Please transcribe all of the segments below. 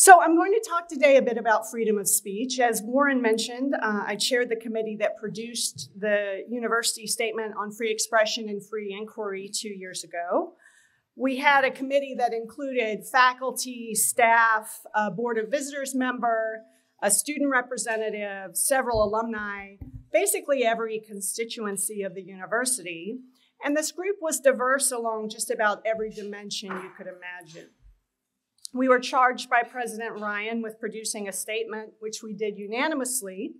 So, I'm going to talk today a bit about freedom of speech. As Warren mentioned, uh, I chaired the committee that produced the university statement on free expression and free inquiry two years ago. We had a committee that included faculty, staff, a board of visitors member, a student representative, several alumni, basically every constituency of the university. And this group was diverse along just about every dimension you could imagine. We were charged by President Ryan with producing a statement, which we did unanimously.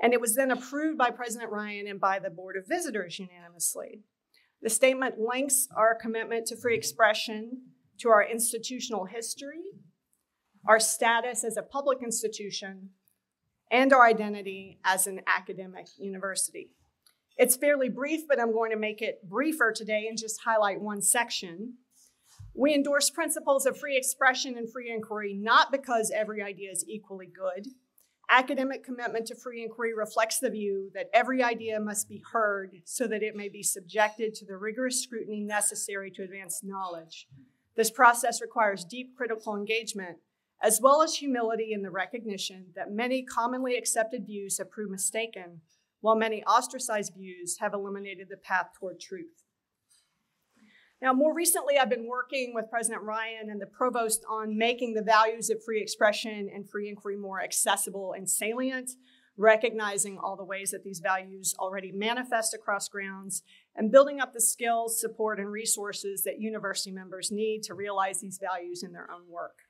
And it was then approved by President Ryan and by the Board of Visitors unanimously. The statement links our commitment to free expression to our institutional history, our status as a public institution, and our identity as an academic university. It's fairly brief, but I'm going to make it briefer today and just highlight one section. We endorse principles of free expression and free inquiry not because every idea is equally good. Academic commitment to free inquiry reflects the view that every idea must be heard so that it may be subjected to the rigorous scrutiny necessary to advance knowledge. This process requires deep critical engagement as well as humility in the recognition that many commonly accepted views have proved mistaken, while many ostracized views have eliminated the path toward truth. Now, more recently, I've been working with President Ryan and the provost on making the values of free expression and free inquiry more accessible and salient, recognizing all the ways that these values already manifest across grounds, and building up the skills, support, and resources that university members need to realize these values in their own work.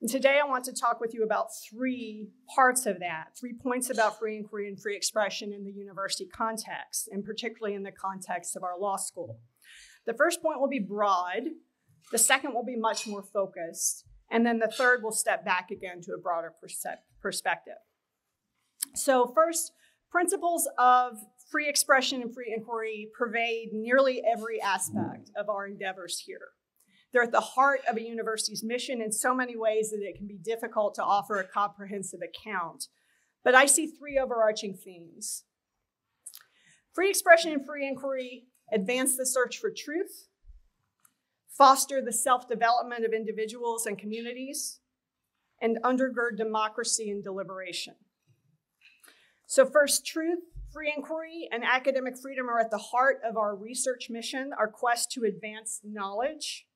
And today I want to talk with you about three parts of that, three points about free inquiry and free expression in the university context, and particularly in the context of our law school. The first point will be broad, the second will be much more focused, and then the third will step back again to a broader perspective. So, first, principles of free expression and free inquiry pervade nearly every aspect of our endeavors here. They're at the heart of a university's mission in so many ways that it can be difficult to offer a comprehensive account. But I see three overarching themes. Free expression and free inquiry advance the search for truth, foster the self development of individuals and communities, and undergird democracy and deliberation. So, first, truth, free inquiry, and academic freedom are at the heart of our research mission, our quest to advance knowledge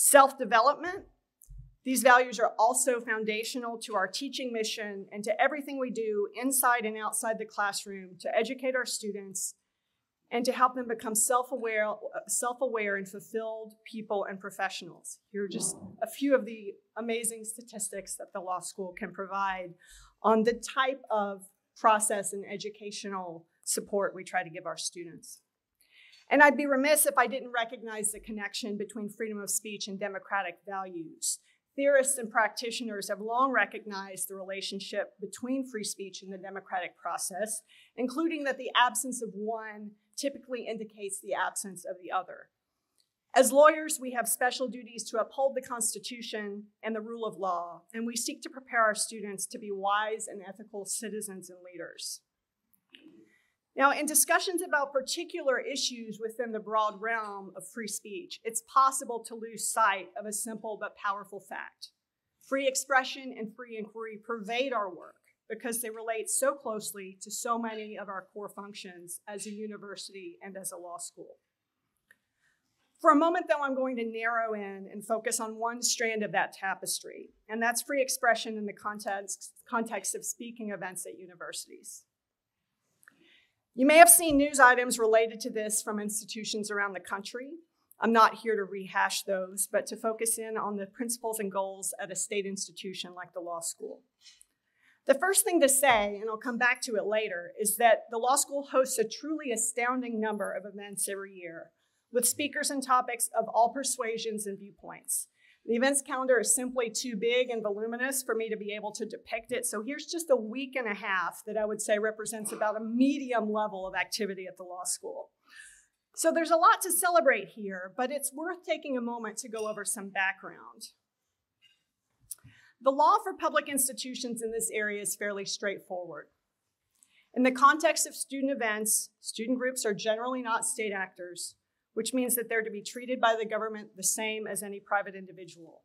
Self development, these values are also foundational to our teaching mission and to everything we do inside and outside the classroom to educate our students and to help them become self-aware, self-aware and fulfilled people and professionals. Here are just a few of the amazing statistics that the law school can provide on the type of process and educational support we try to give our students. And I'd be remiss if I didn't recognize the connection between freedom of speech and democratic values. Theorists and practitioners have long recognized the relationship between free speech and the democratic process, including that the absence of one typically indicates the absence of the other. As lawyers, we have special duties to uphold the Constitution and the rule of law, and we seek to prepare our students to be wise and ethical citizens and leaders. Now, in discussions about particular issues within the broad realm of free speech, it's possible to lose sight of a simple but powerful fact. Free expression and free inquiry pervade our work because they relate so closely to so many of our core functions as a university and as a law school. For a moment, though, I'm going to narrow in and focus on one strand of that tapestry, and that's free expression in the context, context of speaking events at universities. You may have seen news items related to this from institutions around the country. I'm not here to rehash those, but to focus in on the principles and goals at a state institution like the law school. The first thing to say, and I'll come back to it later, is that the law school hosts a truly astounding number of events every year with speakers and topics of all persuasions and viewpoints. The events calendar is simply too big and voluminous for me to be able to depict it. So here's just a week and a half that I would say represents about a medium level of activity at the law school. So there's a lot to celebrate here, but it's worth taking a moment to go over some background. The law for public institutions in this area is fairly straightforward. In the context of student events, student groups are generally not state actors, which means that they're to be treated by the government the same as any private individual.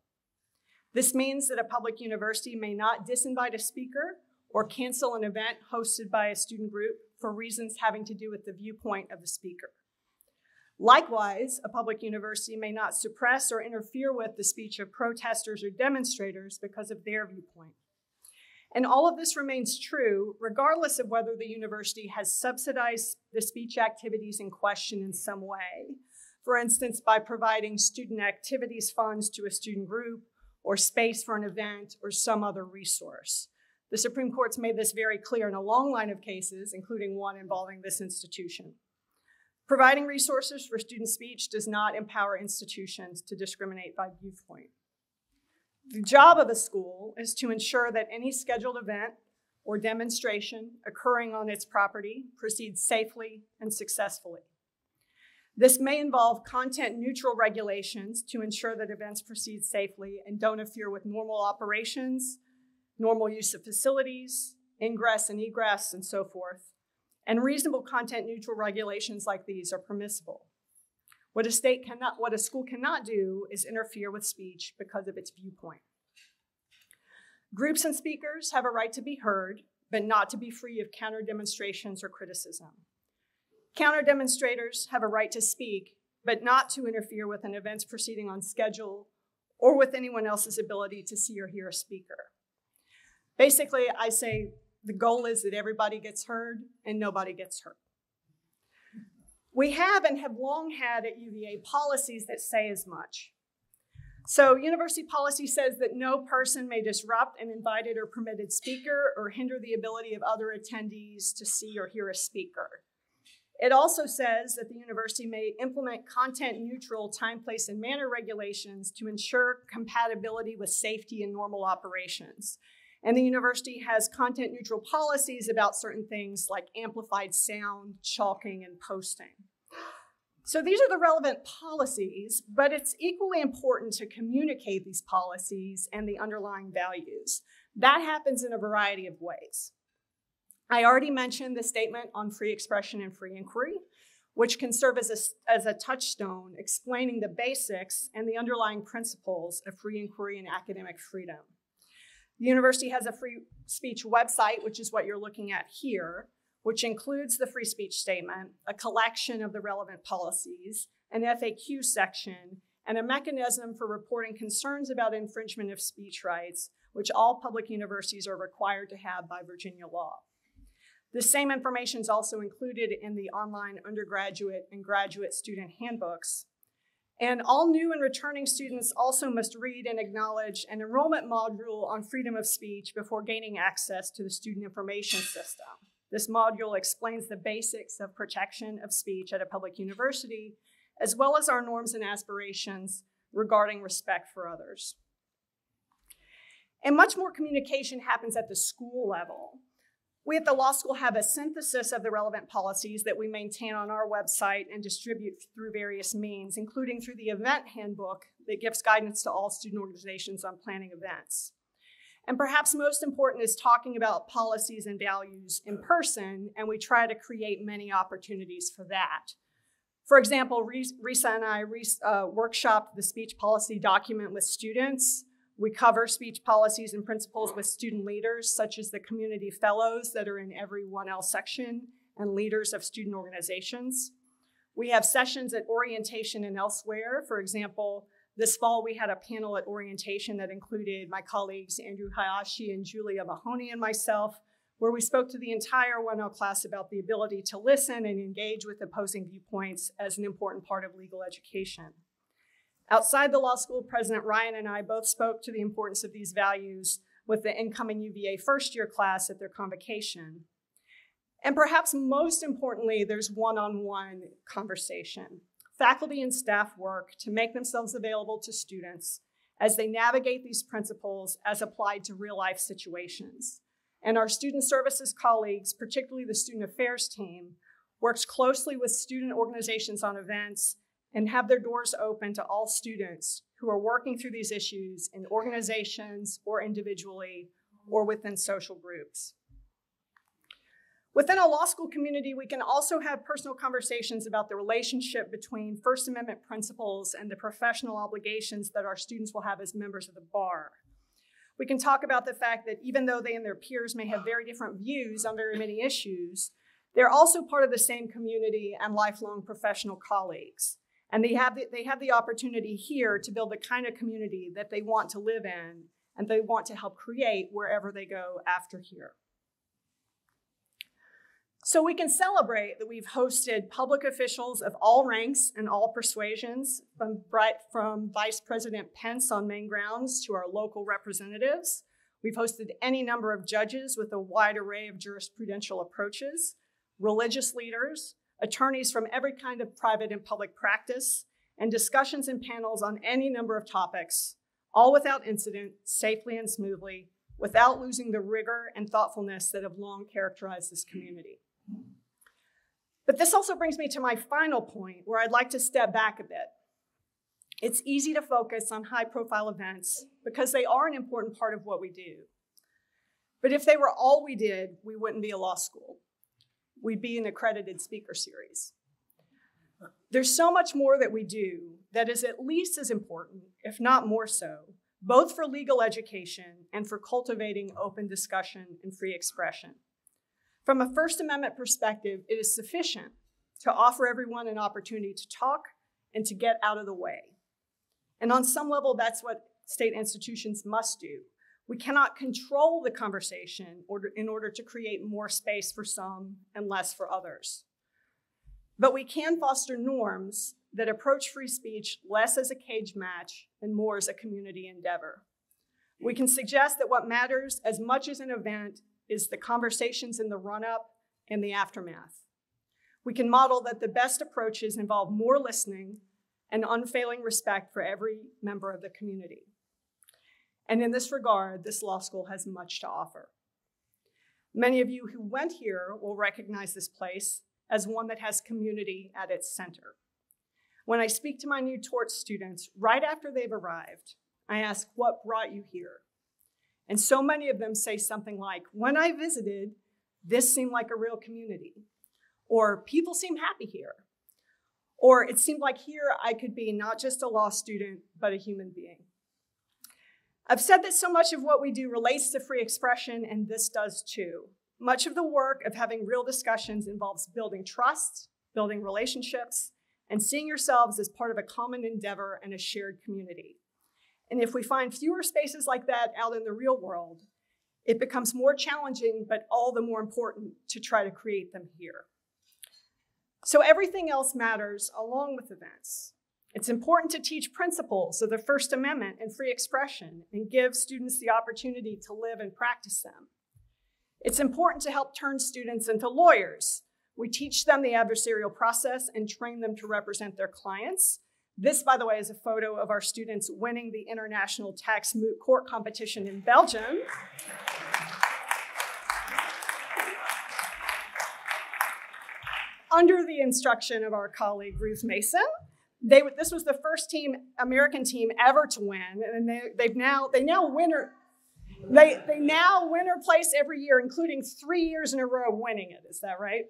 This means that a public university may not disinvite a speaker or cancel an event hosted by a student group for reasons having to do with the viewpoint of the speaker. Likewise, a public university may not suppress or interfere with the speech of protesters or demonstrators because of their viewpoint. And all of this remains true regardless of whether the university has subsidized the speech activities in question in some way. For instance, by providing student activities funds to a student group, or space for an event, or some other resource. The Supreme Court's made this very clear in a long line of cases, including one involving this institution. Providing resources for student speech does not empower institutions to discriminate by viewpoint. The job of a school is to ensure that any scheduled event or demonstration occurring on its property proceeds safely and successfully. This may involve content neutral regulations to ensure that events proceed safely and don't interfere with normal operations, normal use of facilities, ingress and egress, and so forth. And reasonable content neutral regulations like these are permissible. What a state cannot, what a school cannot do is interfere with speech because of its viewpoint. Groups and speakers have a right to be heard, but not to be free of counter demonstrations or criticism. Counter demonstrators have a right to speak, but not to interfere with an event's proceeding on schedule or with anyone else's ability to see or hear a speaker. Basically, I say the goal is that everybody gets heard and nobody gets hurt. We have and have long had at UVA policies that say as much. So, university policy says that no person may disrupt an invited or permitted speaker or hinder the ability of other attendees to see or hear a speaker. It also says that the university may implement content neutral time, place, and manner regulations to ensure compatibility with safety and normal operations. And the university has content neutral policies about certain things like amplified sound, chalking, and posting. So these are the relevant policies, but it's equally important to communicate these policies and the underlying values. That happens in a variety of ways. I already mentioned the statement on free expression and free inquiry, which can serve as a, as a touchstone explaining the basics and the underlying principles of free inquiry and academic freedom. The university has a free speech website, which is what you're looking at here, which includes the free speech statement, a collection of the relevant policies, an FAQ section, and a mechanism for reporting concerns about infringement of speech rights, which all public universities are required to have by Virginia law. The same information is also included in the online undergraduate and graduate student handbooks, and all new and returning students also must read and acknowledge an enrollment module on freedom of speech before gaining access to the student information system. This module explains the basics of protection of speech at a public university, as well as our norms and aspirations regarding respect for others. And much more communication happens at the school level. We at the law school have a synthesis of the relevant policies that we maintain on our website and distribute through various means, including through the event handbook that gives guidance to all student organizations on planning events. And perhaps most important is talking about policies and values in person, and we try to create many opportunities for that. For example, Risa and I uh, workshopped the speech policy document with students we cover speech policies and principles with student leaders, such as the community fellows that are in every 1L section and leaders of student organizations. We have sessions at orientation and elsewhere. For example, this fall we had a panel at orientation that included my colleagues Andrew Hayashi and Julia Mahoney and myself, where we spoke to the entire 1L class about the ability to listen and engage with opposing viewpoints as an important part of legal education. Outside the law school, President Ryan and I both spoke to the importance of these values with the incoming UVA first year class at their convocation. And perhaps most importantly, there's one on one conversation. Faculty and staff work to make themselves available to students as they navigate these principles as applied to real life situations. And our student services colleagues, particularly the student affairs team, works closely with student organizations on events and have their doors open to all students who are working through these issues in organizations or individually or within social groups. Within a law school community, we can also have personal conversations about the relationship between First Amendment principles and the professional obligations that our students will have as members of the bar. We can talk about the fact that even though they and their peers may have very different views on very many issues, they're also part of the same community and lifelong professional colleagues. And they have the, they have the opportunity here to build the kind of community that they want to live in and they want to help create wherever they go after here. So we can celebrate that we've hosted public officials of all ranks and all persuasions, from, from Vice President Pence on main grounds to our local representatives. We've hosted any number of judges with a wide array of jurisprudential approaches, religious leaders, attorneys from every kind of private and public practice, and discussions and panels on any number of topics, all without incident, safely and smoothly, without losing the rigor and thoughtfulness that have long characterized this community. But this also brings me to my final point where I'd like to step back a bit. It's easy to focus on high profile events because they are an important part of what we do. But if they were all we did, we wouldn't be a law school. We'd be an accredited speaker series. There's so much more that we do that is at least as important, if not more so, both for legal education and for cultivating open discussion and free expression. From a First Amendment perspective, it is sufficient to offer everyone an opportunity to talk and to get out of the way. And on some level, that's what state institutions must do. We cannot control the conversation in order to create more space for some and less for others. But we can foster norms that approach free speech less as a cage match and more as a community endeavor. We can suggest that what matters as much as an event is the conversations in the run up and the aftermath. We can model that the best approaches involve more listening and unfailing respect for every member of the community. And in this regard, this law school has much to offer. Many of you who went here will recognize this place as one that has community at its center. When I speak to my new tort students right after they've arrived, I ask, What brought you here? And so many of them say something like, When I visited, this seemed like a real community. Or people seem happy here. Or it seemed like here I could be not just a law student, but a human being. I've said that so much of what we do relates to free expression, and this does too. Much of the work of having real discussions involves building trust, building relationships, and seeing yourselves as part of a common endeavor and a shared community. And if we find fewer spaces like that out in the real world, it becomes more challenging, but all the more important to try to create them here. So everything else matters along with events. It's important to teach principles of the First Amendment and free expression and give students the opportunity to live and practice them. It's important to help turn students into lawyers. We teach them the adversarial process and train them to represent their clients this, by the way, is a photo of our students winning the International Tax Moot Court competition in Belgium. Under the instruction of our colleague Ruth Mason, they, this was the first team, American team ever to win, and they, they've now they now winner they they now winner place every year, including three years in a row winning it. Is that right?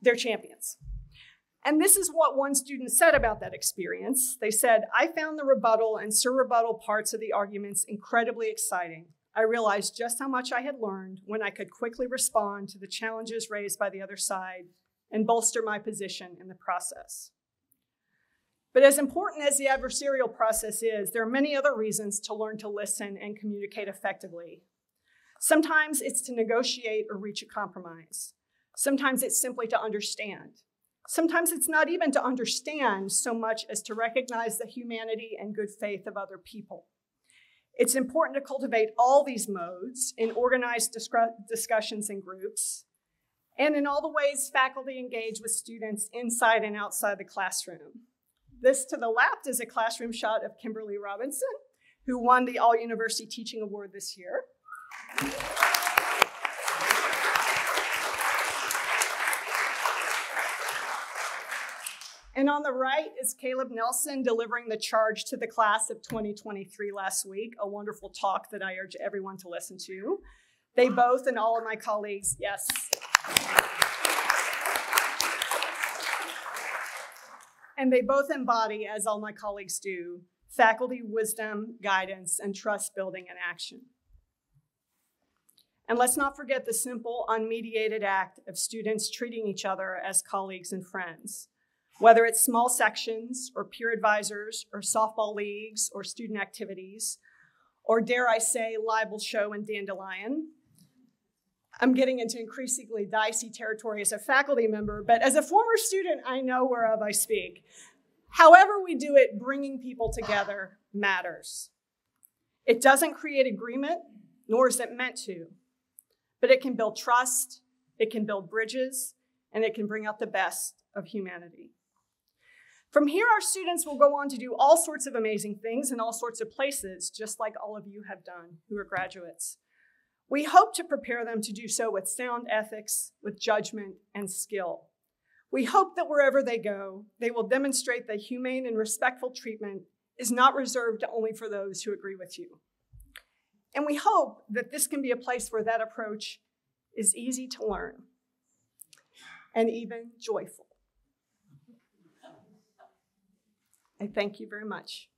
They're champions. And this is what one student said about that experience. They said, I found the rebuttal and surrebuttal parts of the arguments incredibly exciting. I realized just how much I had learned when I could quickly respond to the challenges raised by the other side and bolster my position in the process. But as important as the adversarial process is, there are many other reasons to learn to listen and communicate effectively. Sometimes it's to negotiate or reach a compromise. Sometimes it's simply to understand. Sometimes it's not even to understand so much as to recognize the humanity and good faith of other people. It's important to cultivate all these modes in organized discussions and groups, and in all the ways faculty engage with students inside and outside the classroom. This to the left is a classroom shot of Kimberly Robinson, who won the All University Teaching Award this year. And on the right is Caleb Nelson delivering the charge to the class of 2023 last week, a wonderful talk that I urge everyone to listen to. They both and all of my colleagues, yes. And they both embody, as all my colleagues do, faculty wisdom, guidance, and trust building in action. And let's not forget the simple, unmediated act of students treating each other as colleagues and friends. Whether it's small sections, or peer advisors, or softball leagues, or student activities, or dare I say, libel show and dandelion. I'm getting into increasingly dicey territory as a faculty member, but as a former student, I know whereof I speak. However, we do it, bringing people together matters. It doesn't create agreement, nor is it meant to, but it can build trust, it can build bridges, and it can bring out the best of humanity. From here, our students will go on to do all sorts of amazing things in all sorts of places, just like all of you have done who are graduates. We hope to prepare them to do so with sound ethics, with judgment, and skill. We hope that wherever they go, they will demonstrate that humane and respectful treatment is not reserved only for those who agree with you. And we hope that this can be a place where that approach is easy to learn and even joyful. I thank you very much.